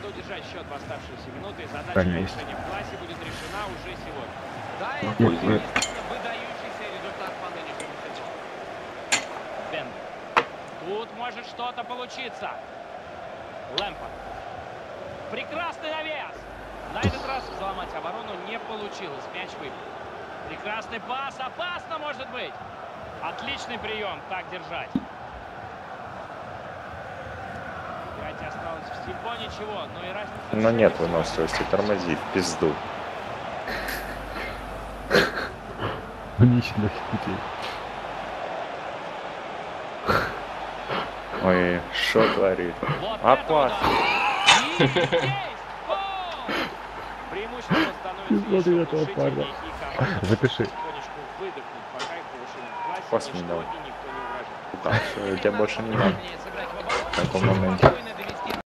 Надо удержать счет в оставшиеся минуты. Задача Конечно. решения в классе будет решена уже сегодня. Да, Ну, это ой, действительно ой. выдающийся результат по нынешнему сезону. Бен. Тут может что-то получиться. Лэмпорт. Прекрасный навес. На этот раз взломать оборону не получилось. Мяч выбил. Прекрасный пас. Опасно может быть. Отличный прием. Так держать. Но и разница... Но всего нет выносливости, тормози, пизду. Нищих детей. Ой, что творит? Опасно. Смотри этого парня. Запиши. угрожает. Так, все, тебя больше не надо. В таком моменте.